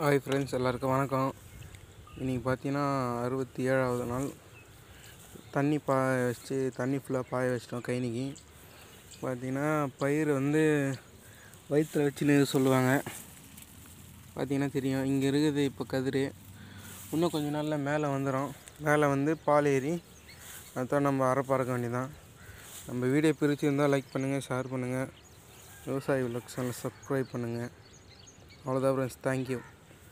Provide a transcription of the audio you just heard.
Hi friends எல்லாருக்கும் வணக்கம். இன்றைக்கி பார்த்தீங்கன்னா அறுபத்தி ஏழாவது நாள். தண்ணி பாய வச்சு தண்ணி ஃபுல்லாக பாய வச்சிட்டோம் கைனிக்கு. பார்த்தீங்கன்னா பயிர் வந்து வயிற்றில் வச்சுன்னு சொல்லுவாங்க. பார்த்தீங்கன்னா தெரியும். இங்கே இருக்குது இப்போ கதிர். இன்னும் கொஞ்ச நாளில் மேலே வந்துடும் மேலே வந்து பால் ஏறி அதான் நம்ம அறப்பறக்க வேண்டியதான் நம்ம வீடியோ பிரிச்சிருந்தால் லைக் பண்ணுங்கள் ஷேர் பண்ணுங்கள் விவசாய விளக்கு சப்ஸ்கிரைப் பண்ணுங்கள் அவ்வளோதான் ஃப்ரெண்ட்ஸ் தேங்க்யூ